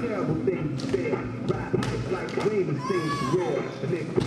terrible things said. Rap is like waving things real.